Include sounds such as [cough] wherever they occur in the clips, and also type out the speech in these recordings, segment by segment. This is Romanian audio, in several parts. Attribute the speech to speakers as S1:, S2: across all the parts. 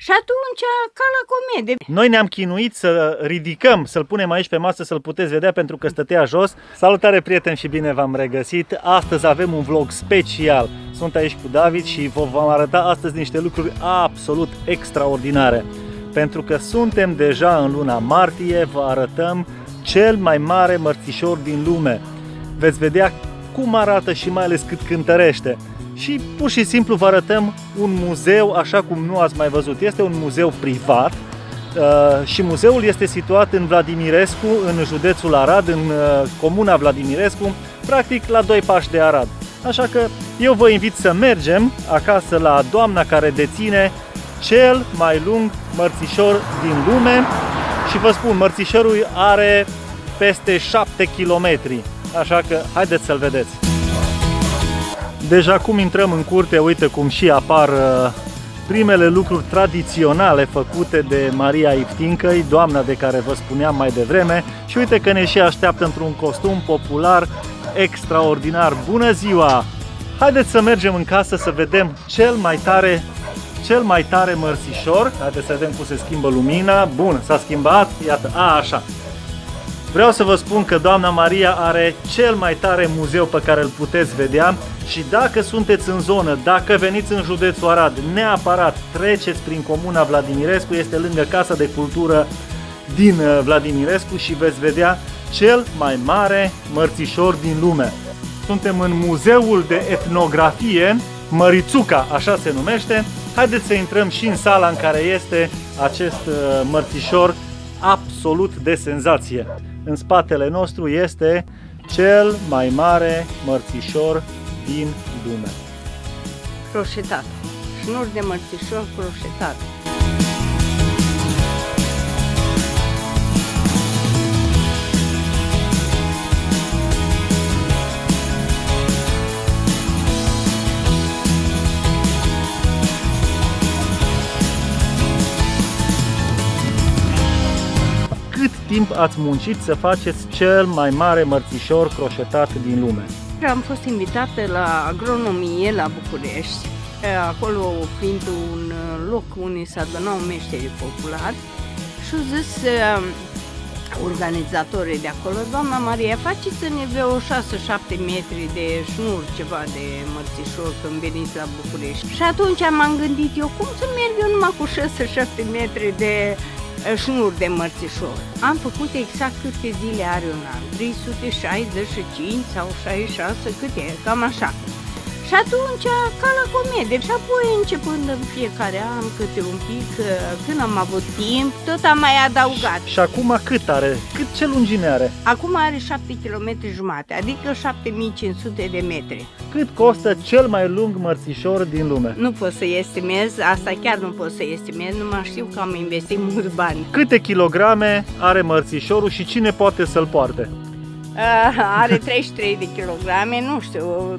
S1: Și atunci, ca la comedie.
S2: Noi ne-am chinuit să ridicăm, să-l punem aici pe masă, să-l puteți vedea pentru că stătea jos. Salutare prieteni și bine v-am regăsit! Astăzi avem un vlog special. Sunt aici cu David și vă vom arăta astăzi niște lucruri absolut extraordinare. Pentru că suntem deja în luna martie, vă arătăm cel mai mare mărțișor din lume. Veți vedea cum arată și mai ales cât cântărește și pur și simplu vă arătăm un muzeu așa cum nu ați mai văzut. Este un muzeu privat uh, și muzeul este situat în Vladimirescu, în județul Arad, în uh, comuna Vladimirescu, practic la doi pași de Arad. Așa că eu vă invit să mergem acasă la doamna care deține cel mai lung mărțișor din lume și vă spun, mărțișorul are peste 7 km, așa că haideți să-l vedeți. Deja cum intrăm în curte, uite cum și apar uh, primele lucruri tradiționale făcute de Maria Iftincăi, doamna de care vă spuneam mai devreme și uite că ne și așteaptă într-un costum popular extraordinar. Bună ziua! Haideți să mergem în casă să vedem cel mai tare cel mai tare mărțișor. Haideți să vedem cum se schimbă lumina. Bun, s-a schimbat. Iată, a, așa. Vreau să vă spun că doamna Maria are cel mai tare muzeu pe care îl puteți vedea și dacă sunteți în zonă, dacă veniți în județul Arad, neapărat treceți prin comuna Vladimirescu, este lângă Casa de Cultură din uh, Vladimirescu și veți vedea cel mai mare mărțișor din lume. Suntem în Muzeul de Etnografie Mărițuca, așa se numește. Haideți să intrăm și în sala în care este acest uh, mărțișor absolut de senzație. În spatele nostru este cel mai mare mărțișor din lume.
S1: Croșetat. Șnur de mărțișor croșetat.
S2: Timp ați muncit să faceți cel mai mare mărțișor croșetat din lume?
S1: Am fost invitată la agronomie la București, acolo fiind un loc unde se adunau meșteri populari și au zis organizatorii de acolo, doamna Maria, faceți-ne vreo 6-7 metri de șnur, ceva de mărțișor când veniți la București. Și atunci m-am gândit eu, cum să merg eu numai cu 6-7 metri de șnur de mărțișor. Am făcut exact câte zile are un an, 365 sau 66, câte e, cam așa. Și atunci, ca la comedie. Și apoi, începând în fiecare an, câte un pic, când am avut timp, tot am mai adăugat.
S2: Și acum cât are? Cât ce lungime are?
S1: Acum are 7 km jumate, adică 7500 de metri.
S2: Cât costă cel mai lung mărțișor din lume?
S1: Nu pot să estimez, asta chiar nu pot să estimez, nu mai știu că am investit mulți bani.
S2: Câte kilograme are mărțișorul și cine poate să-l poarte?
S1: Uh, are 33 de kilograme, nu știu,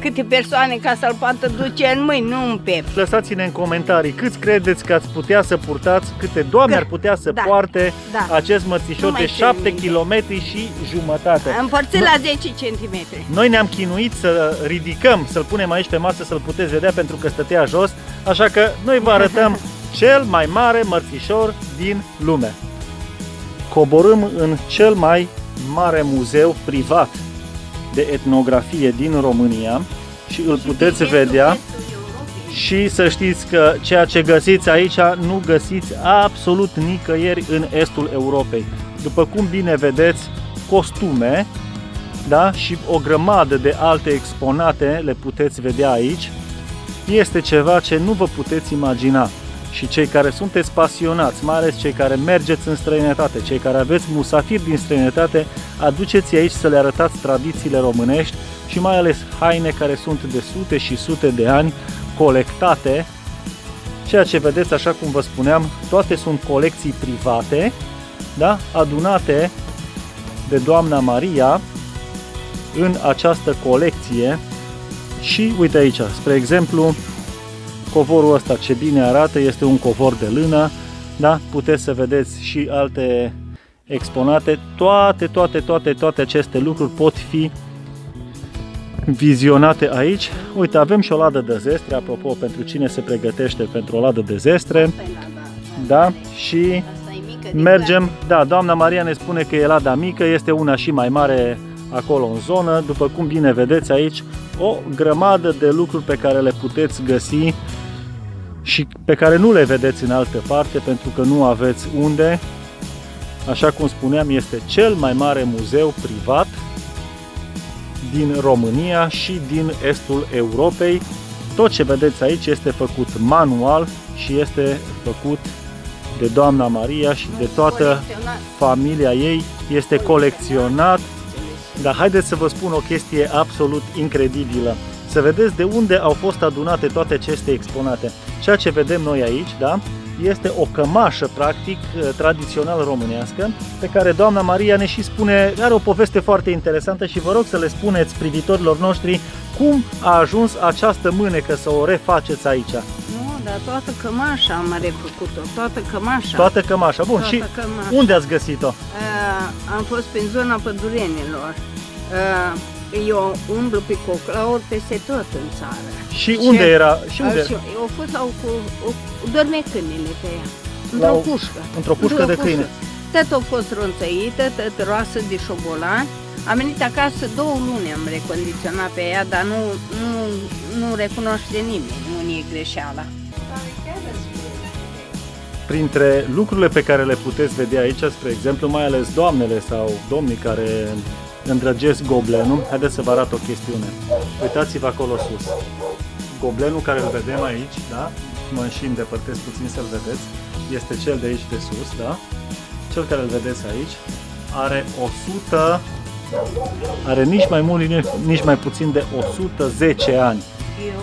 S1: câte persoane ca să-l poată duce în mâini, nu în piept.
S2: Lăsați-ne în comentarii câți credeți că ați putea să purtați, câte doamne ar putea să
S1: Da,
S2: poarte
S1: da.
S2: acest mărțișor
S1: Nu mai
S2: de
S1: țin
S2: 7
S1: minte.
S2: km și jumătate.
S1: Împărțit la 10 cm.
S2: Noi ne-am chinuit să ridicăm, să-l punem aici pe masă, să-l puteți vedea pentru că stătea jos, așa că noi vă arătăm [laughs] cel mai mare mărțișor din lume. Coborâm în cel mai mare muzeu privat de etnografie din România și îl puteți vedea și să știți că ceea ce găsiți aici nu găsiți absolut nicăieri în estul Europei. După cum bine vedeți, costume da? și o grămadă de alte exponate le puteți vedea aici. Este ceva ce nu vă puteți imagina. Și cei care sunteți pasionați, mai ales cei care mergeți în străinătate, cei care aveți musafiri din străinătate, aduceți aici să le arătați tradițiile românești și mai ales haine care sunt de sute și sute de ani colectate. Ceea ce vedeți, așa cum vă spuneam, toate sunt colecții private, da? adunate de doamna Maria în această colecție și uite aici, spre exemplu, covorul ăsta ce bine arată este un covor de lână, da? puteți să vedeți și alte exponate, toate, toate, toate, toate aceste lucruri pot fi vizionate aici. Uite, avem și o ladă de zestre, apropo, pentru cine se pregătește pentru o ladă de zestre. Da, și mergem. Da, doamna Maria ne spune că e lada mică, este una și mai mare acolo în zonă. După cum bine vedeți aici, o grămadă de lucruri pe care le puteți găsi și pe care nu le vedeți în altă parte pentru că nu aveți unde. Așa cum spuneam, este cel mai mare muzeu privat din România și din estul Europei. Tot ce vedeți aici este făcut manual și este făcut de doamna Maria și de toată familia ei. Este colecționat. Dar haideți să vă spun o chestie absolut incredibilă. Să vedeți de unde au fost adunate toate aceste exponate. Ceea ce vedem noi aici, da? Este o cămașă, practic, eh, tradițional românească, pe care doamna Maria ne și spune, are o poveste foarte interesantă și vă rog să le spuneți privitorilor noștri cum a ajuns această mânecă să o refaceți aici.
S1: Nu, dar toată cămașa am refăcut-o, toată cămașa.
S2: Toată cămașa, bun, toată și cămașa. unde ați găsit-o?
S1: Uh, am fost prin zona pădurenilor. Uh, eu umblu pe coclauri peste tot în țară.
S2: Și Ce? unde era? Și unde? Și
S1: eu au fost la o, o, dorme câinele pe ea, într-o cușcă.
S2: Într-o cușcă de câine.
S1: Tot a fost ronțăită, tot roasă de șobolan. Am venit acasă două luni, am recondiționat pe ea, dar nu, nu, nu recunoaște nimeni, nu e greșeala.
S2: Printre lucrurile pe care le puteți vedea aici, spre exemplu, mai ales doamnele sau domnii care îndrăgesc goblenul. Haideți să vă arăt o chestiune. Uitați-vă acolo sus. Goblenul care îl vedem aici, da? Mă și îndepărtez puțin să-l vedeți. Este cel de aici de sus, da? Cel care îl vedeți aici are 100 are nici mai mult, nici mai puțin de 110 ani.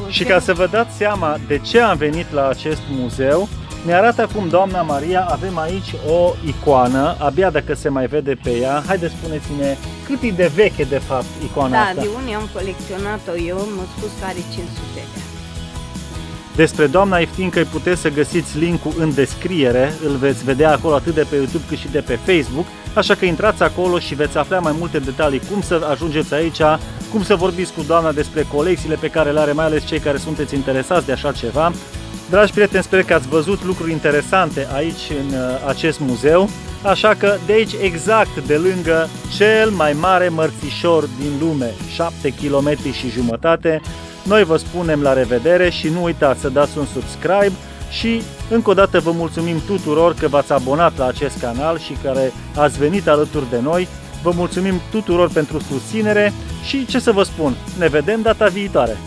S2: Și ca să vă dați seama de ce am venit la acest muzeu, ne arată acum doamna Maria, avem aici o icoană, abia dacă se mai vede pe ea. Haideți spuneți-ne cât e de veche de fapt icoana
S1: da,
S2: asta.
S1: Da, de unde am colecționat-o eu, m-a spus că are 500 de ani.
S2: Despre doamna Iftincă îi puteți să găsiți linkul în descriere, îl veți vedea acolo atât de pe YouTube cât și de pe Facebook, așa că intrați acolo și veți afla mai multe detalii cum să ajungeți aici, cum să vorbiți cu doamna despre colecțiile pe care le are, mai ales cei care sunteți interesați de așa ceva, Dragi prieteni, sper că ați văzut lucruri interesante aici în uh, acest muzeu, așa că de aici exact de lângă cel mai mare mărțișor din lume, 7 km și jumătate, noi vă spunem la revedere și nu uitați să dați un subscribe și încă o dată vă mulțumim tuturor că v-ați abonat la acest canal și care ați venit alături de noi. Vă mulțumim tuturor pentru susținere și ce să vă spun, ne vedem data viitoare!